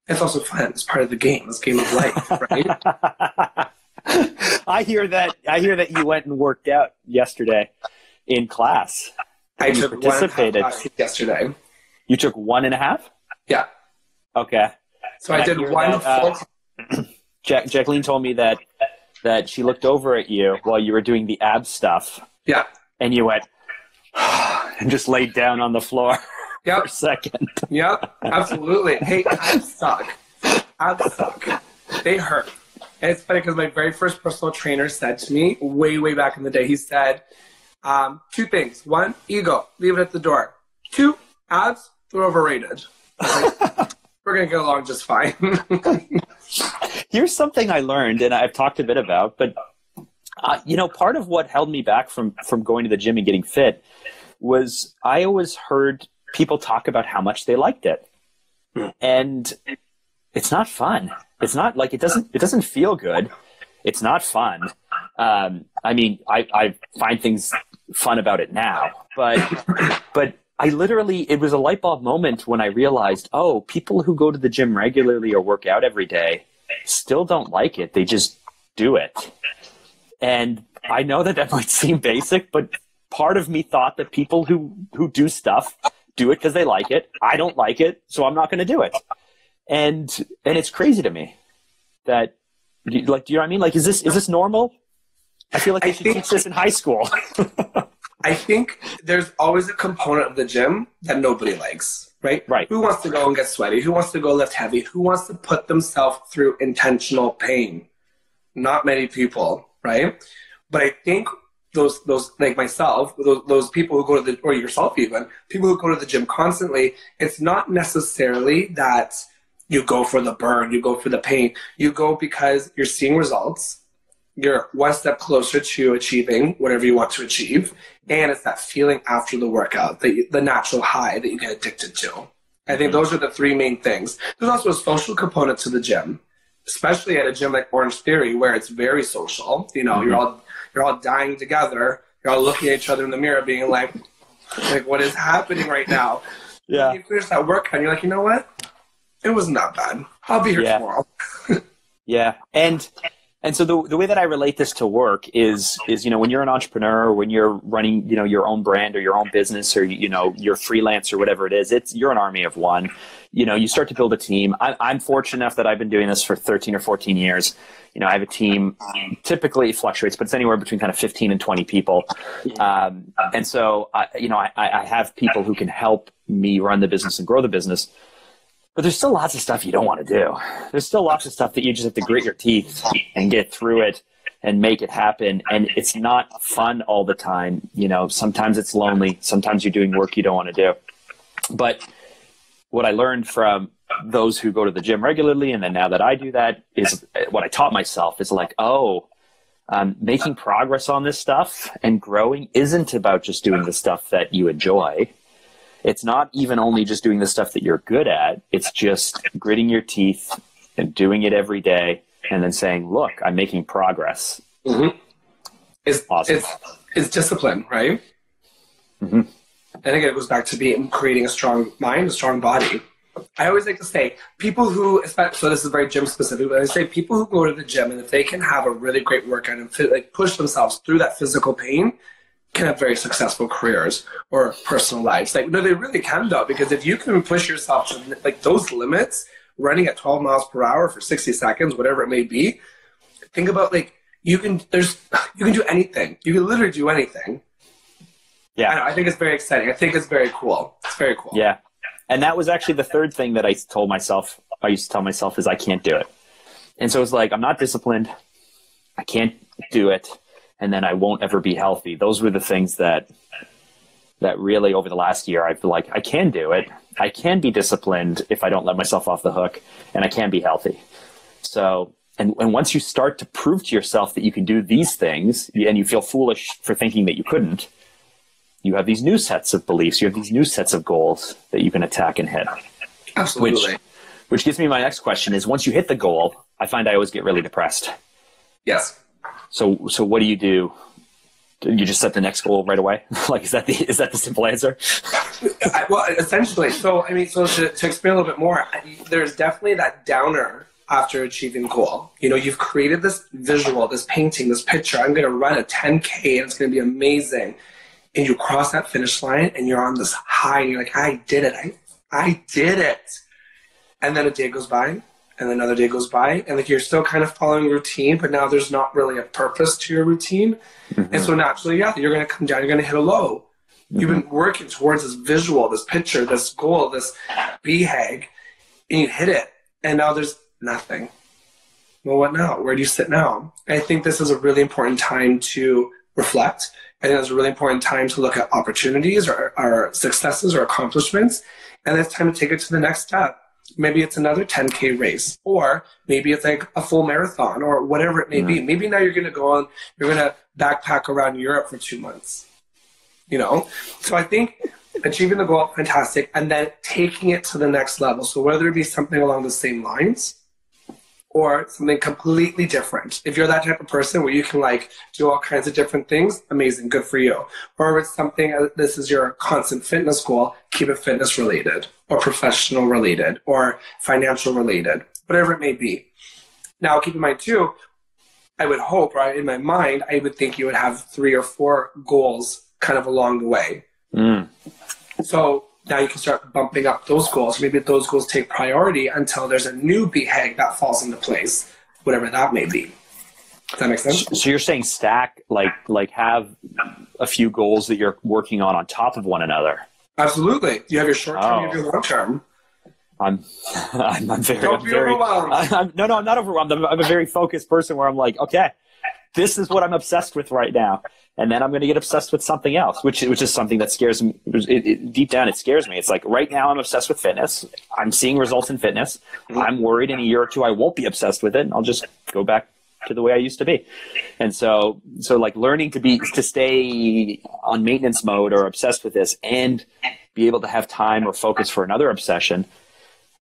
It's also fun. It's part of the game. It's game of life, right? I hear that. I hear that you went and worked out yesterday in class. I took participated yesterday. You took one and a half. Yeah. Okay. So and I did I one. That, uh, Jack, Jacqueline told me that that she looked over at you while you were doing the ab stuff. Yeah. And you went and just laid down on the floor yep. for a second. yep, absolutely. Hey, abs suck. Abs suck. They hurt. And it's funny because my very first personal trainer said to me, way, way back in the day, he said, um, two things. One, ego, leave it at the door. Two, abs, they're overrated. We're going to get along just fine. Here's something I learned, and I've talked a bit about, but uh, you know, part of what held me back from from going to the gym and getting fit was I always heard people talk about how much they liked it. And it's not fun. It's not like it doesn't it doesn't feel good. It's not fun. Um, I mean, I, I find things fun about it now, but but I literally it was a light bulb moment when I realized, oh, people who go to the gym regularly or work out every day still don't like it. They just do it. And I know that that might seem basic, but part of me thought that people who who do stuff do it because they like it. I don't like it, so I'm not going to do it. And and it's crazy to me that like do you know what I mean? Like is this is this normal? I feel like they I should think- teach this in high school. I think there's always a component of the gym that nobody likes, right? Right. Who wants to go and get sweaty? Who wants to go lift heavy? Who wants to put themselves through intentional pain? Not many people, right? But I think those those like myself, those, those people who go to the or yourself even, people who go to the gym constantly, it's not necessarily that you go for the burn, you go for the pain. You go because you're seeing results. You're one step closer to achieving whatever you want to achieve, and it's that feeling after the workout, the the natural high that you get addicted to. I think those are the three main things. There's also a social component to the gym, especially at a gym like Orange Theory, where it's very social. You know, mm-hmm. you're all you're all dying together. You're all looking at each other in the mirror, being like, like what is happening right now? yeah. You finish that workout, and you're like, you know what? It wasn't that bad. I'll be here Yeah. tomorrow. Yeah, and and so the the way that I relate this to work is is you know when you're an entrepreneur, when you're running you know your own brand or your own business or you know you're freelance or whatever it is, it's you're an army of one. You know, you start to build a team. I, I'm fortunate enough that I've been doing this for 13 or 14 years. You know, I have a team. Typically, it fluctuates, but it's anywhere between kind of 15 and 20 people. Um, and so, I, you know, I, I have people who can help me run the business and grow the business. But there's still lots of stuff you don't want to do. There's still lots of stuff that you just have to grit your teeth and get through it and make it happen. And it's not fun all the time. You know, sometimes it's lonely. Sometimes you're doing work you don't want to do. But what I learned from those who go to the gym regularly, and then now that I do that, is what I taught myself is like, oh, um, making progress on this stuff and growing isn't about just doing the stuff that you enjoy it's not even only just doing the stuff that you're good at it's just gritting your teeth and doing it every day and then saying look i'm making progress It's Awesome. it's it's discipline, right? Mhm. I think it goes back to being creating a strong mind, a strong body. I always like to say people who, so this is very gym specific, but I say people who go to the gym and if they can have a really great workout and fit, like push themselves through that physical pain, can have very successful careers or personal lives. Like no, they really can though, because if you can push yourself to like those limits, running at 12 miles per hour for 60 seconds, whatever it may be, think about like you can there's you can do anything. You can literally do anything. I, yeah. Know, I think it's very exciting. I think it's very cool. It's very cool. yeah. And that was actually the third thing that i told myself i used to tell myself is i can't do it. And so it's like i'm not disciplined. I can't do it. And then i won't ever be healthy. Those were the things that that really over the last year i feel like i can do it. I can be disciplined if i don't let myself off the hook and i can be healthy. So and, and once you start to prove to yourself that you can do these things and you feel foolish for thinking that you couldn't you have these new sets of beliefs you have these new sets of goals that you can attack and hit Absolutely. which which gives me my next question is once you hit the goal i find i always get really depressed yes. so so what do you do Do you just set the next goal right away like is that the is that the simple answer I, well, essentially. So, I mean, so to, to explain a little bit more, there's definitely that downer after achieving goal. You know, you've created this visual, this painting, this picture. I'm going to run a 10K and it's going to be amazing. And you cross that finish line and you're on this high and you're like, I did it. I, I did it. And then a day goes by and another day goes by and like you're still kind of following routine, but now there's not really a purpose to your routine. And mm-hmm. so naturally, yeah, you're going to come down, you're going to hit a low. You've mm-hmm. been working towards this visual, this picture, this goal, this BHAG, and you hit it, and now there's nothing. Well, what now? Where do you sit now? I think this is a really important time to reflect. I think it's a really important time to look at opportunities or, or successes or accomplishments, and it's time to take it to the next step. Maybe it's another 10K race, or maybe it's like a full marathon, or whatever it may be. Maybe now you're going to go on, you're going to backpack around Europe for two months you know? So i think achieving the goal fantastic. And then taking it to the next level. So whether it be something along the same lines or something completely different if you're that type of person where you can like do all kinds of different things amazing good for you or if it's something uh, this is your constant fitness goal keep it fitness related or professional related or financial related whatever it may be now keep in mind too I would hope, right, in my mind, I would think you would have three or four goals kind of along the way. Mm. So now you can start bumping up those goals. Maybe those goals take priority until there's a new BHAG that falls into place, whatever that may be. Does that make sense? So you're saying stack like like have a few goals that you're working on on top of one another. Absolutely. You have your short term, Oh. you have your oh. long term. I'm I'm, I'm very, Don't I'm be very overwhelmed. I'm, no, no, I'm not overwhelmed. I'm, I'm a very focused person where I'm like, okay, this is what I'm obsessed with right now, and then I'm going to get obsessed with something else, which which is something that scares me. It, it, deep down, it scares me. It's like right now I'm obsessed with fitness. I'm seeing results in fitness. I'm worried in a year or two I won't be obsessed with it, and I'll just go back to the way I used to be. And so, so like learning to be to stay on maintenance mode or obsessed with this, and be able to have time or focus for another obsession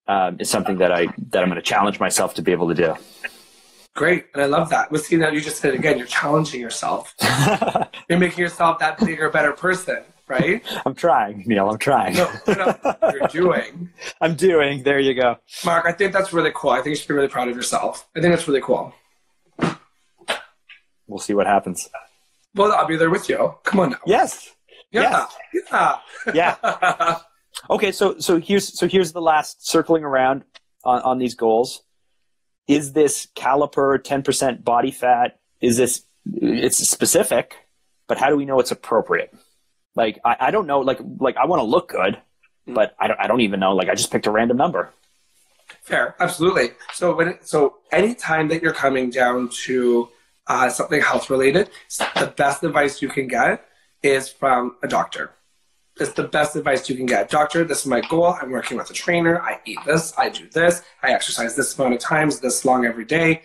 um, is something that I that I'm going to challenge myself to be able to do. Great. And I love that. But see, now you just said it again, you're challenging yourself. you're making yourself that bigger, better person, right? I'm trying, Neil. I'm trying. No, no, you're doing. I'm doing. There you go. Mark, I think that's really cool. I think you should be really proud of yourself. I think that's really cool. We'll see what happens. Well, I'll be there with you. Come on now. Yes. Yeah. Yeah. Yeah. Okay. So so here's so here's the last circling around on, on these goals. Is this caliper 10% body fat? Is this it's specific, but how do we know it's appropriate? Like I, I don't know. Like like I want to look good, but I don't I don't even know. Like I just picked a random number. Fair, absolutely. So when it, so anytime that you're coming down to uh, something health related, the best advice you can get is from a doctor. It's the best advice you can get. Doctor, this is my goal. I'm working with a trainer. I eat this. I do this. I exercise this amount of times, this long every day.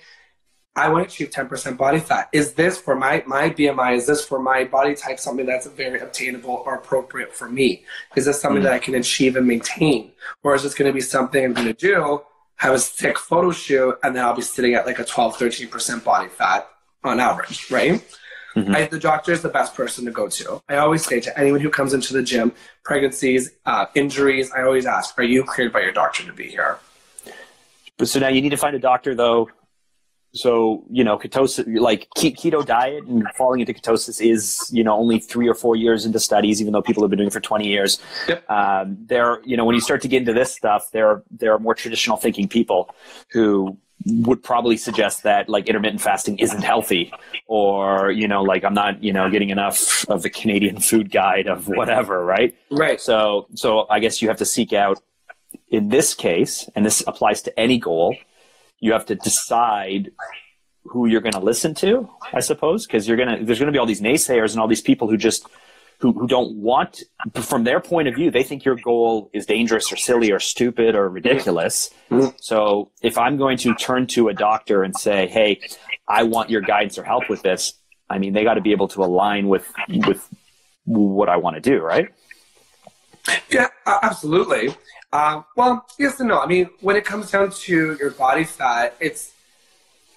I want to achieve 10% body fat. Is this for my, my BMI? Is this for my body type something that's very obtainable or appropriate for me? Is this something mm-hmm. that I can achieve and maintain? Or is this going to be something I'm going to do, have a sick photo shoot, and then I'll be sitting at like a 12, 13% body fat on average, right? Mhm. I, the doctor is the best person to go to. I always say to anyone who comes into the gym, pregnancies, uh, injuries, I always ask, are you cleared by your doctor to be here? But so now you need to find a doctor though. So you know, ketosis, like ke- keto diet and falling into ketosis is you know only three or four years into studies, even though people have been doing it for twenty years. Yep. Um, there, you know, when you start to get into this stuff, there there are more traditional thinking people who would probably suggest that like intermittent fasting isn't healthy or you know like i'm not you know getting enough of the canadian food guide of whatever right Right. so, so I guess you have to seek out in this case, and this applies to any goal. You have to decide who you're going to listen to, I suppose, because you're going to there's going to be all these naysayers and all these people who just who, who don't want from their point of view they think your goal is dangerous or silly or stupid or ridiculous so if i'm going to turn to a doctor and say hey i want your guidance or help with this i mean they got to be able to align with with what i want to do right Yeah, uh, absolutely. Um, well, yes and no. I mean, when it comes down to your body fat, it's.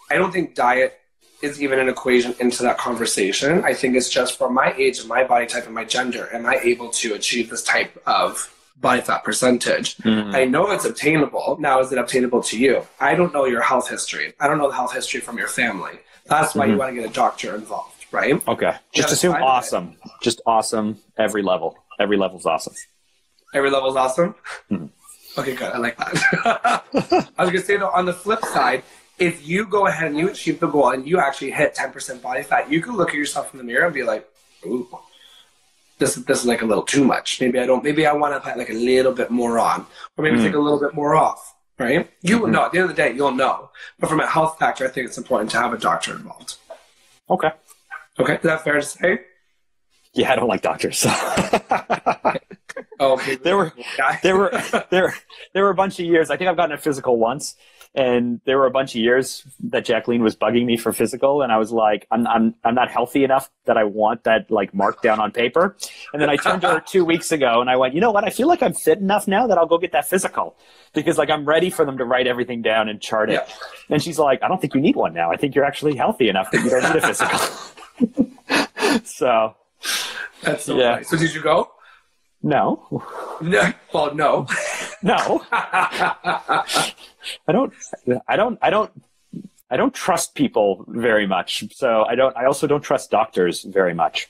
I don't think diet is even an equation into that conversation. I think it's just for my age and my body type and my gender, am I able to achieve this type of body fat percentage? I know it's obtainable. Now, is it obtainable to you? I don't know your health history. I don't know the health history from your family. That's why you Mhm. want to get a doctor involved, right? Okay. Just assume awesome. Just awesome every level. Every level's awesome. Every level's awesome. Mhm. Okay, good. I like that. I was gonna say though, on the flip side, if you go ahead and you achieve the goal and you actually hit 10% body fat, you can look at yourself in the mirror and be like, "Ooh, this is this is like a little too much. Maybe I don't. Maybe I want to put like a little bit more on, or maybe Mm. take a little bit more off." Right? You will Mhm. know. At the end of the day, you'll know. But from a health factor, I think it's important to have a doctor involved. Okay. Okay, is that fair to say? Yeah, I don't like doctors. Oh, okay. There were- there were there there were a bunch of years. I think I've gotten a physical once, and there were a bunch of years that Jacqueline was bugging me for physical, and I was like, I'm I'm I'm not healthy enough that I want that like marked down on paper. And then I turned to her two weeks ago, and I went, you know what? I feel like I'm fit enough now that I'll go get that physical because like I'm ready for them to write everything down and chart it. Yeah. And she's like, I don't think you need one now. I think you're actually healthy enough that you don't need a physical. so That's so Yeah. funny. So did you go? no, No. Well, no. no. I don't, I don't, I don't, I don't trust people very much. So I don't, I also don't trust doctors very much.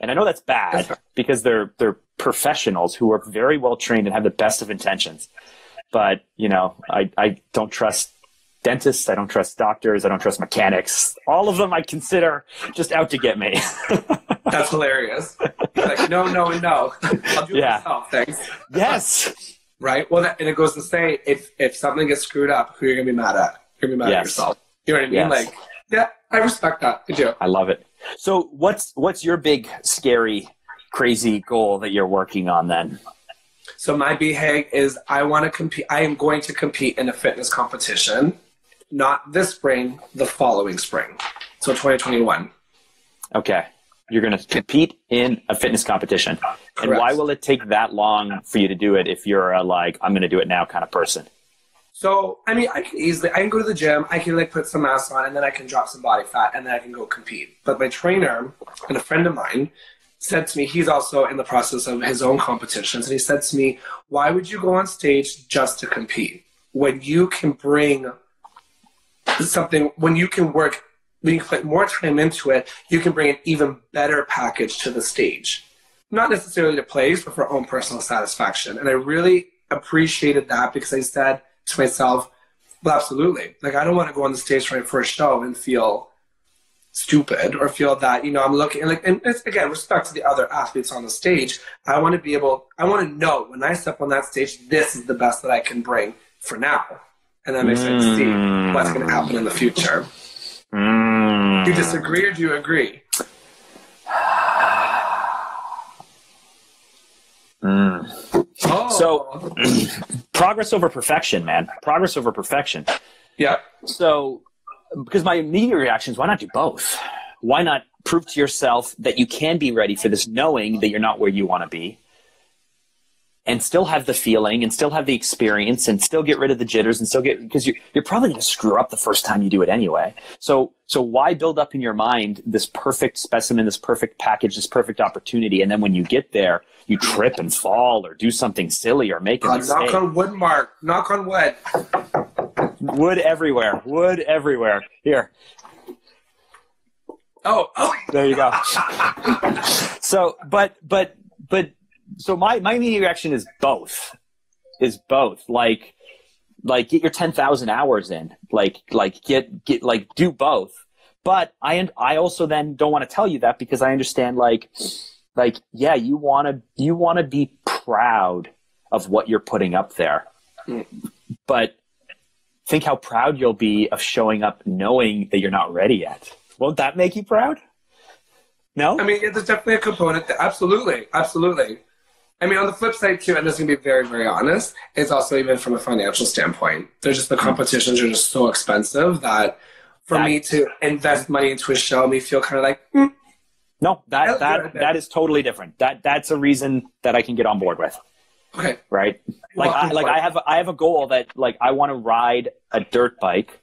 And I know that's bad because they're, they're professionals who are very well trained and have the best of intentions. But, you know, I, I don't trust dentists. I don't trust doctors. I don't trust mechanics. All of them I consider just out to get me. That's hilarious. Like, no, no, and no. I'll do Yeah. it myself, thanks. yes. Right? Well, that, and it goes to say, if if something gets screwed up, who are you going to be mad at? You're to be mad Yes. at yourself. You know what I mean? Yes. Like, yeah, I respect that. I do. I love it. So what's what's your big scary crazy goal that you're working on then? So my BHAG is I want to compete. I am going to compete in a fitness competition, not this spring, the following spring. So 2021. Okay. You're going to compete in a fitness competition. And why will it take that long for you to do it if you're a like I'm going to do it now kind of person? So I mean, I can easily I can go to the gym. I can like put some mass on, and then I can drop some body fat, and then I can go compete. But my trainer and a friend of mine said to me, he's also in the process of his own competitions, and he said to me, "Why would you go on stage just to compete when you can bring something? When you can work, when you put more time into it, you can bring an even better package to the stage." Not necessarily to place, but for own personal satisfaction. And I really appreciated that because I said to myself, well, absolutely. Like, I don't want to go on the stage for my first show and feel stupid or feel that, you know, I'm looking, and like, and again, respect to the other athletes on the stage. I want to be able, I want to know when I step on that stage, this is the best that I can bring for now. And then I start to see what's going to happen in the future. Mm. Do you disagree or do you agree? Mm. Oh. So- Progress over perfection, man. Progress over perfection. yeah. So, because my immediate reaction is, why not do both? Why not prove to yourself that you can be ready for this, knowing that you're not where you want to be, and still have the feeling, and still have the experience, and still get rid of the jitters, and still get because you're you're probably going to screw up the first time you do it anyway. So, so why build up in your mind this perfect specimen, this perfect package, this perfect opportunity, and then when you get there, you trip and fall, or do something silly, or make a Uh, mistake. knock on wood, Mark. Knock on wood. Wood everywhere. Wood everywhere. Here. Oh, oh. There you go. so, but, but, but, so my, my immediate reaction is both. Is both. Like, like get your 10,000 hours in. Like, like get, get, like do both. But I, and I also then don't want to tell you that because I understand like, like, yeah, you want to, you want to be proud of what you're putting up there. But think how proud you'll be of showing up knowing that you're not ready yet. Won't that make you proud? No? I mean, there's definitely a component. That, absolutely, absolutely. I mean, on the flip side too, and this is gonna be very, very honest, it's also even from a financial standpoint. There's just the competitions are just so expensive that for That- me to invest money into a show, me feel kind of like, hmm, no, that, that, that is totally different. That, that's a reason that I can get on board with. okay, right? Like I, like. I have I have a goal that like I want to ride a dirt bike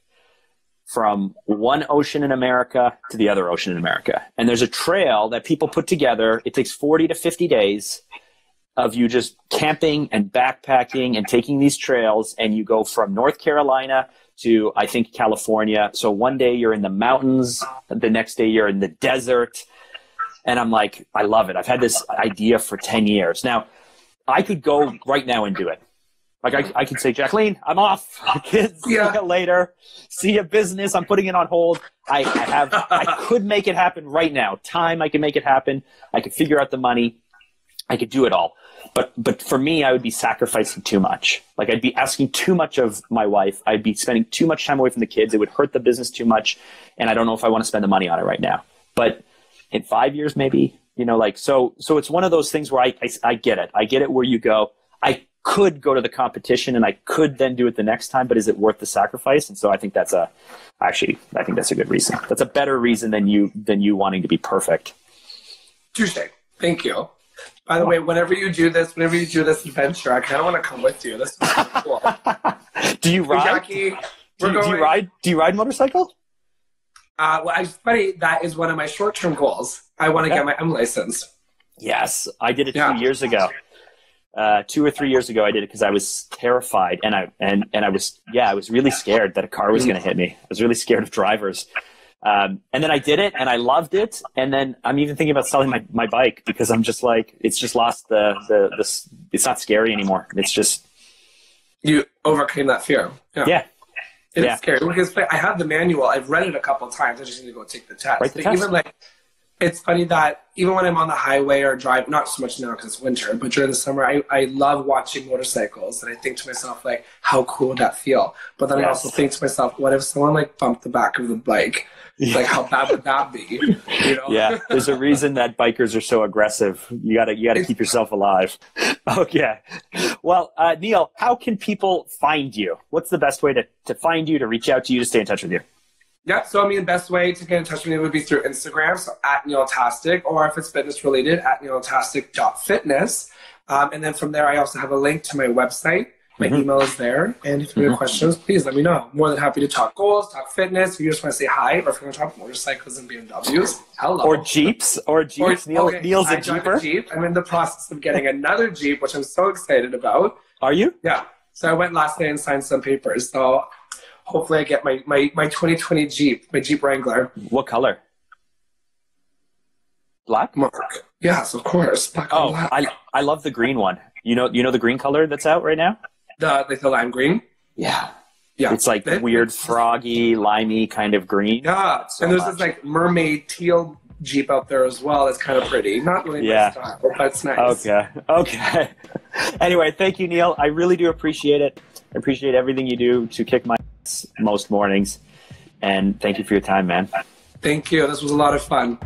from one ocean in America to the other ocean in America. And there's a trail that people put together. It takes 40 to 50 days of you just camping and backpacking and taking these trails and you go from North Carolina to I think California. So one day you're in the mountains, the next day you're in the desert. And I'm like, I love it. I've had this idea for 10 years. Now, I could go right now and do it. Like I, I could say, Jacqueline, I'm off. Kids, Yeah. see you later. See you business. I'm putting it on hold. I, I have, I could make it happen right now. Time, I can make it happen. I could figure out the money. I could do it all. But, but for me, I would be sacrificing too much. Like I'd be asking too much of my wife. I'd be spending too much time away from the kids. It would hurt the business too much. And I don't know if I want to spend the money on it right now. But in five years, maybe, you know, like, so, so it's one of those things where I, I, I get it. I get it where you go, I could go to the competition and I could then do it the next time, but is it worth the sacrifice? And so I think that's a, actually, I think that's a good reason. That's a better reason than you, than you wanting to be perfect. Tuesday. Thank you. By the way, whenever you do this, whenever you do this adventure, I kind of want to come with you. This is really cool. Do you ride? Jackie, Do you, do you ride? Do you ride motorcycle? Uh, well, it's funny. That is one of my short-term goals. I want to Yeah. get my M license. Yes, I did it Yeah. two years ago. Uh, two or three years ago, I did it because I was terrified, and I and and I was yeah, I was really scared that a car was going to hit me. I was really scared of drivers. Um, and then I did it, and I loved it. And then I'm even thinking about selling my, my bike because I'm just like it's just lost the the the. It's not scary anymore. It's just You overcame that fear. Yeah. yeah, It's Yeah. scary because I have the manual. I've read it a couple times. I just need to go take the test. Write the test. Even like, it's funny that even when I'm on the highway or drive, not so much now because it's winter, but during the summer, I, I love watching motorcycles, and I think to myself like, how cool would that feel? But then I also think to myself, what if someone like bumped the back of the bike? Like, how bad would that be? You know? Yeah, there's a reason that bikers are so aggressive. You gotta you gotta keep yourself alive. Okay. Well, uh, Neil, how can people find you? What's the best way to, to find you, to reach out to you, to stay in touch with you? Yeah, so I mean, the best way to get in touch with me would be through Instagram, so at Neiltastic, or if it's fitness related, at neiltastic.fitness. Um, and then from there, I also have a link to my website. My Mhm. email is there. And if you have questions, please let me know. More than happy to talk goals, talk fitness. If you just want to say hi, or if you want to talk motorcycles and BMWs, hello. Or Jeeps? Or Jeeps? Neil, okay, Neil's a I Jeeper? Jeep. I'm in the process of getting another Jeep, which I'm so excited about. Are you? Yeah. So I went last night and signed some papers. So hopefully I get my, my, my 2020 Jeep, my Jeep Wrangler. What color? Black? Mark. Yes, of course. Black Oh, black. I I love the green one. You know you know the green color that's out right now? The like the lime green. Yeah. Yeah, It's like It- weird froggy, limey kind of green. Yeah, So and there's much. this like mermaid teal Jeep out there as well. That's kind of pretty. Not really Yeah. my style, but it's nice. Okay. Okay. anyway, thank you, Neil. I really do appreciate it. I appreciate everything you do to kick my ass most mornings. And thank you for your time, man. Thank you. This was a lot of fun.